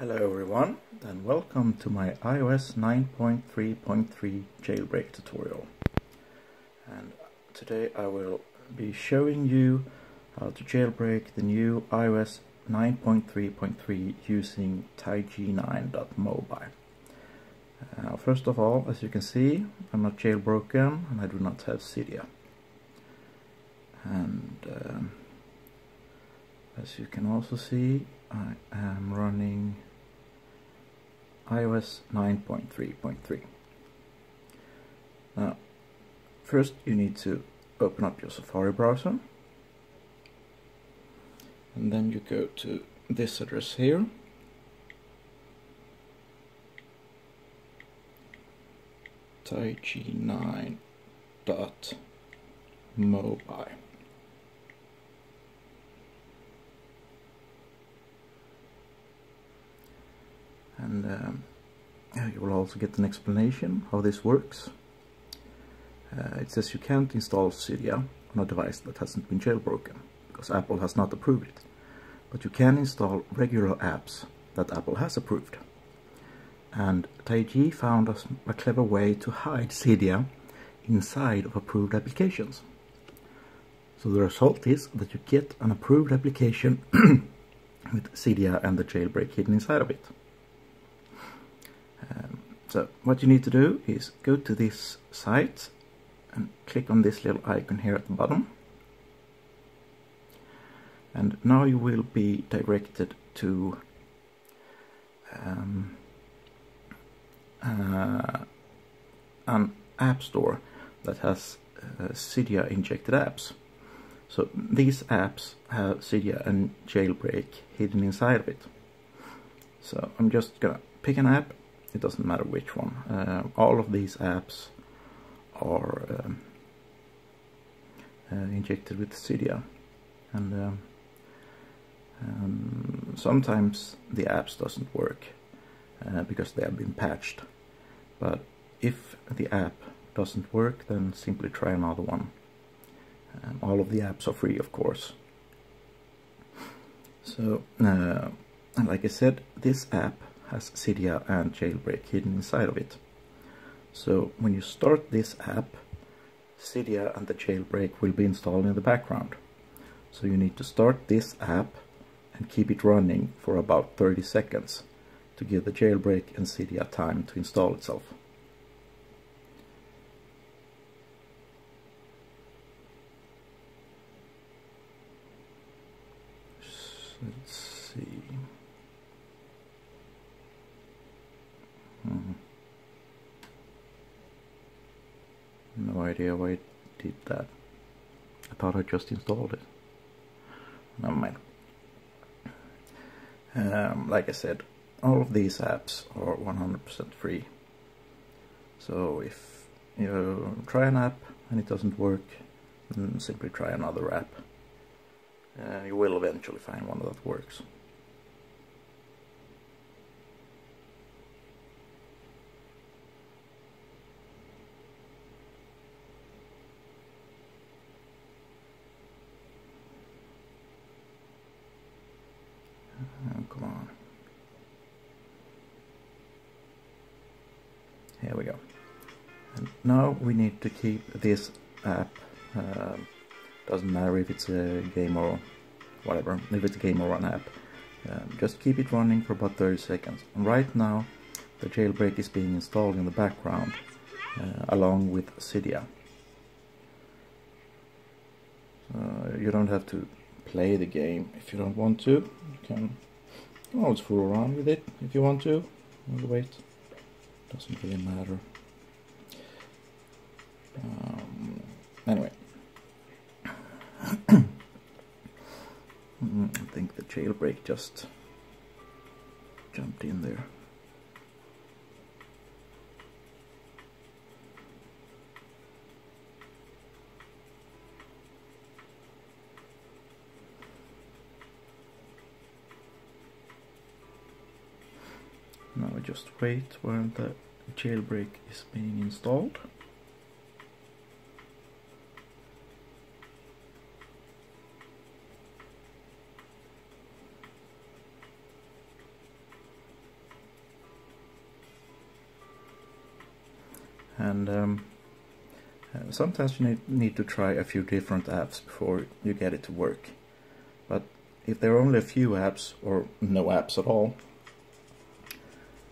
Hello everyone and welcome to my iOS 9.3.3 jailbreak tutorial. And today I will be showing you how to jailbreak the new iOS 9.3.3 using TiG9.mobile. Uh, first of all, as you can see, I'm not jailbroken and I do not have Cydia. And um, as you can also see, I am running iOS 9.3.3. Now, first you need to open up your Safari browser. And then you go to this address here. TiG9.mobile. and um, you will also get an explanation how this works. Uh, it says you can't install Cydia on a device that hasn't been jailbroken because Apple has not approved it. But you can install regular apps that Apple has approved. And TaiG found a, a clever way to hide Cydia inside of approved applications. So the result is that you get an approved application with Cydia and the jailbreak hidden inside of it. Um, so what you need to do is go to this site and click on this little icon here at the bottom. And now you will be directed to um, uh, an app store that has uh, Cydia injected apps. So these apps have Cydia and jailbreak hidden inside of it. So I'm just gonna pick an app it doesn't matter which one. Uh, all of these apps are um, uh, injected with Cydia. And um, um, sometimes the apps doesn't work uh, because they have been patched. But if the app doesn't work then simply try another one. Um, all of the apps are free of course. So uh, like I said this app has Cydia and Jailbreak hidden inside of it. So when you start this app, Cydia and the Jailbreak will be installed in the background. So you need to start this app and keep it running for about 30 seconds to give the Jailbreak and Cydia time to install itself see. Hmm. No idea why it did that. I thought I just installed it. Never mind. Um, like I said, all of these apps are 100% free. So if you try an app and it doesn't work, simply try another app. Uh, you will eventually find one that works. Oh, come on. Here we go. And now we need to keep this app. Uh, doesn't matter if it's a game or whatever, if it's a game or an app. Um, just keep it running for about 30 seconds. And right now, the jailbreak is being installed in the background, uh, along with Cydia. Uh, you don't have to play the game if you don't want to. You can always fool around with it if you want to. wait, doesn't really matter. Um, anyway, mm, I think the jailbreak just jumped in there. now just wait while the jailbreak is being installed. And um, uh, sometimes you need to try a few different apps before you get it to work. But if there are only a few apps or no apps at all,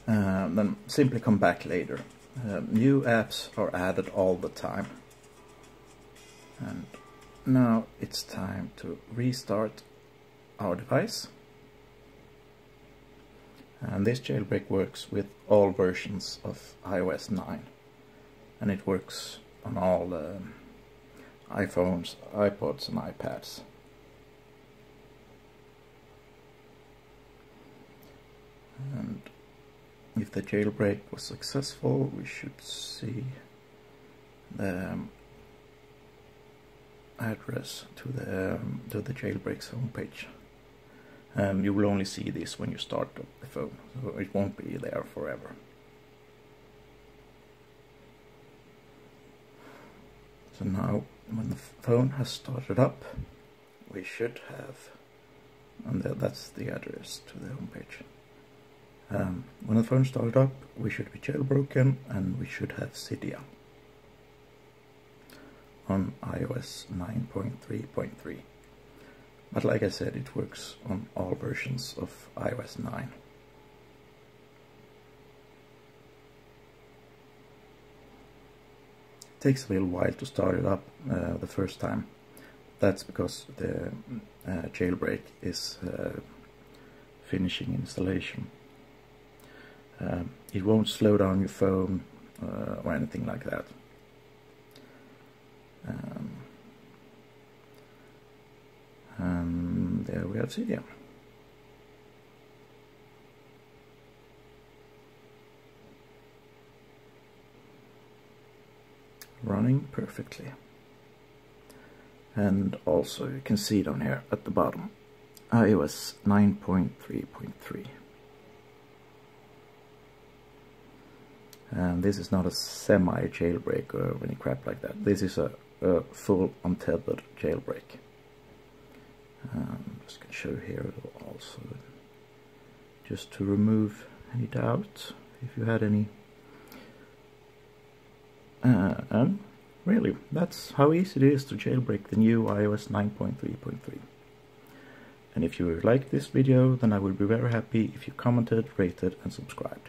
uh, then simply come back later. Uh, new apps are added all the time. And now it's time to restart our device. And this jailbreak works with all versions of iOS 9. And it works on all um, iPhones, iPods and iPads. And if the jailbreak was successful, we should see the um, address to the um, to the jailbreak's homepage. Um, you will only see this when you start the phone, so it won't be there forever. So now, when the phone has started up, we should have, and that's the address to the homepage. Um, when the phone started up, we should be jailbroken and we should have Cydia on iOS 9.3.3. But like I said, it works on all versions of iOS 9. It takes a little while to start it up uh, the first time. That's because the uh, jailbreak is uh, finishing installation. Um, it won't slow down your phone uh, or anything like that. Um, and there we have Cydia. Running perfectly. And also you can see down here at the bottom iOS 9.3.3. And this is not a semi jailbreak or any crap like that. This is a, a full untethered jailbreak. Um, just to show here also, just to remove any doubt if you had any. Uh, and really, that's how easy it is to jailbreak the new iOS 9.3.3. And if you liked this video, then I would be very happy if you commented, rated and subscribed.